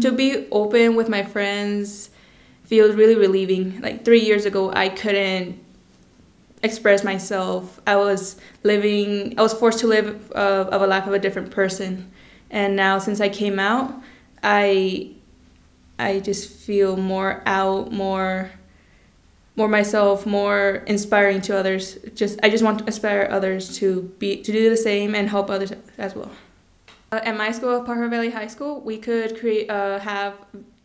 To be open with my friends feels really relieving. Like three years ago, I couldn't express myself. I was living, I was forced to live uh, of a life of a different person. And now, since I came out, I, I just feel more out, more, more myself, more inspiring to others. Just, I just want to inspire others to be, to do the same and help others as well. Uh, at my school, Pajaro Valley High School, we could create uh, have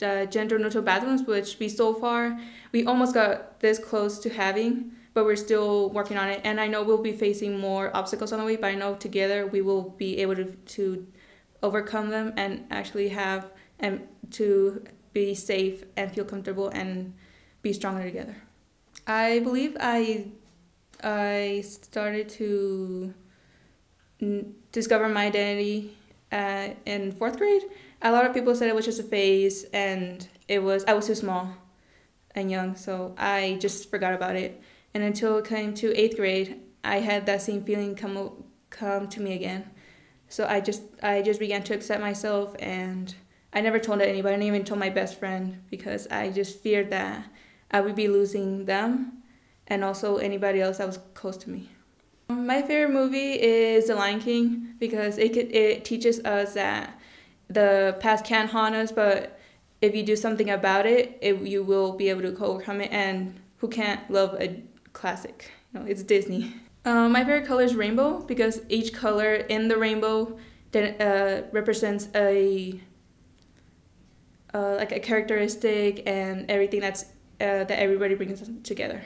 uh, gender neutral bathrooms, which we so far we almost got this close to having but we're still working on it. And I know we'll be facing more obstacles on the way, but I know together we will be able to, to overcome them and actually have and to be safe and feel comfortable and be stronger together. I believe I I started to discover my identity uh, in fourth grade. A lot of people said it was just a phase, and it was I was too small and young, so I just forgot about it. And until it came to eighth grade, I had that same feeling come come to me again. So I just I just began to accept myself, and I never told anybody. I didn't even told my best friend because I just feared that I would be losing them, and also anybody else that was close to me. My favorite movie is The Lion King because it could, it teaches us that the past can haunt us, but if you do something about it, it you will be able to overcome it. And who can't love a classic. You know, it's Disney. Um, my favorite color is rainbow because each color in the rainbow uh, represents a uh, like a characteristic and everything that's uh, that everybody brings together.